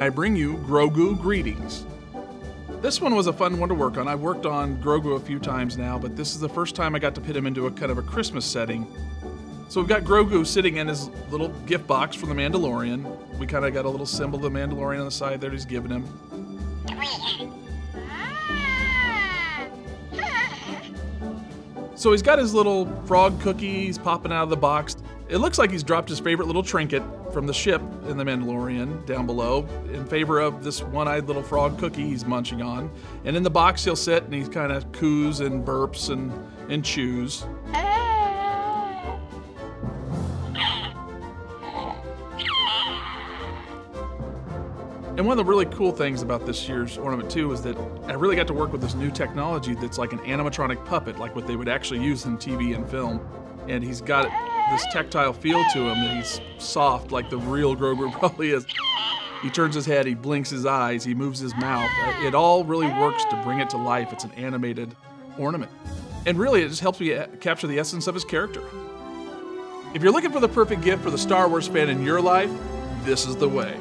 I bring you Grogu Greetings. This one was a fun one to work on. I've worked on Grogu a few times now, but this is the first time I got to put him into a kind of a Christmas setting. So we've got Grogu sitting in his little gift box from the Mandalorian. We kind of got a little symbol of the Mandalorian on the side there he's giving him. So he's got his little frog cookies popping out of the box. It looks like he's dropped his favorite little trinket from the ship in the Mandalorian down below in favor of this one-eyed little frog cookie he's munching on. And in the box he'll sit and he kind of coos and burps and, and chews. And one of the really cool things about this year's ornament too is that I really got to work with this new technology that's like an animatronic puppet, like what they would actually use in TV and film. And he's got this tactile feel to him that he's soft, like the real Grogu probably is. He turns his head, he blinks his eyes, he moves his mouth. Uh, It all really works to bring it to life. It's an animated ornament. And really, it just helps me uh, capture the essence of his character. If you're looking for the perfect gift for the Star Wars fan in your life, this is the way.